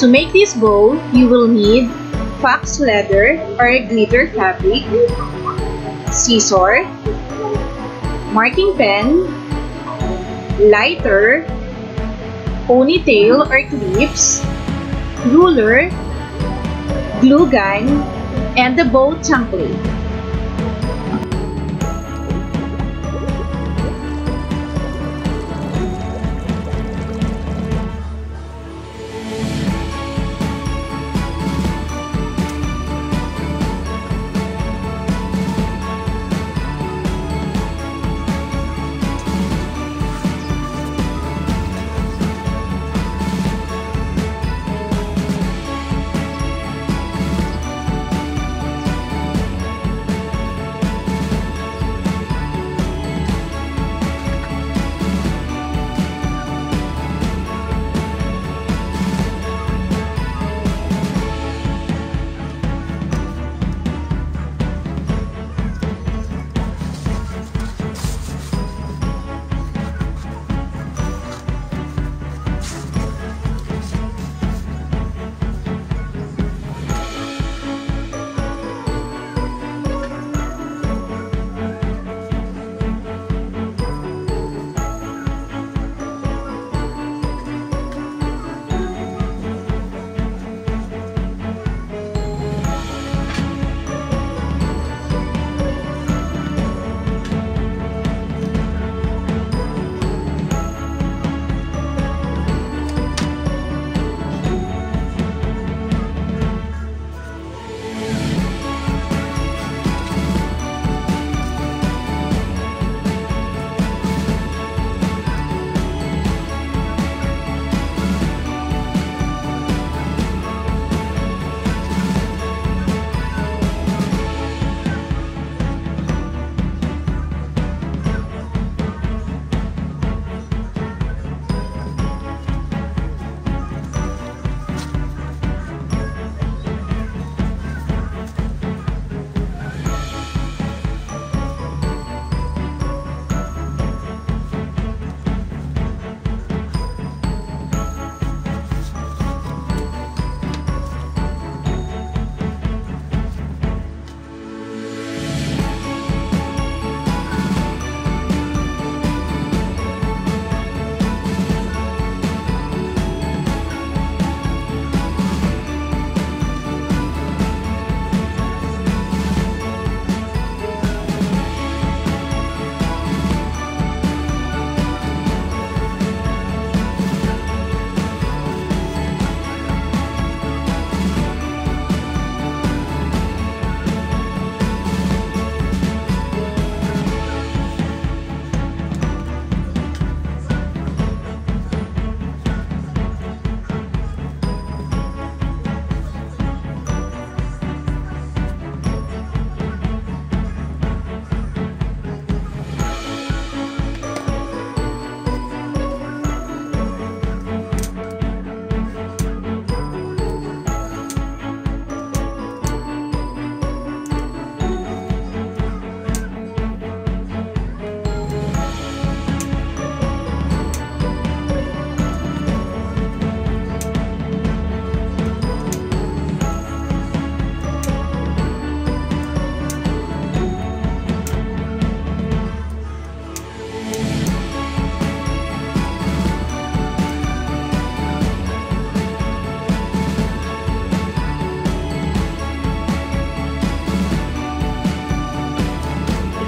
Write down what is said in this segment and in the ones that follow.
To make this bow, you will need faux leather or glitter fabric, scissor, marking pen, lighter, ponytail or clips, ruler, glue gun, and the bow template.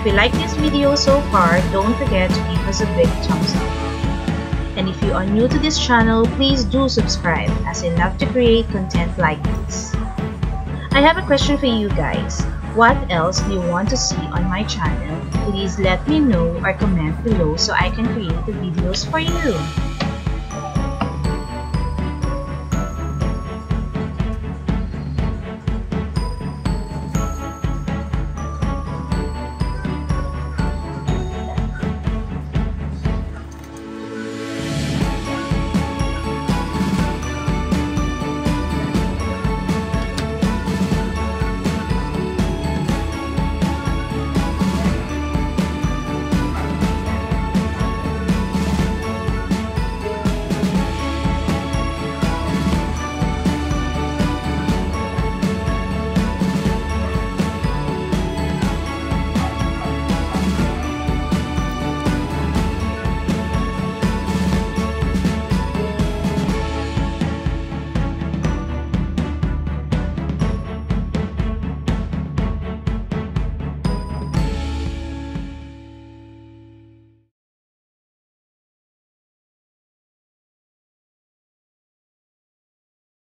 You like this video so far, don't forget to give us a big thumbs up. And if you are new to this channel, please do subscribe as I love to create content like this. I have a question for you guys. What else do you want to see on my channel? Please let me know or comment below so I can create the videos for you.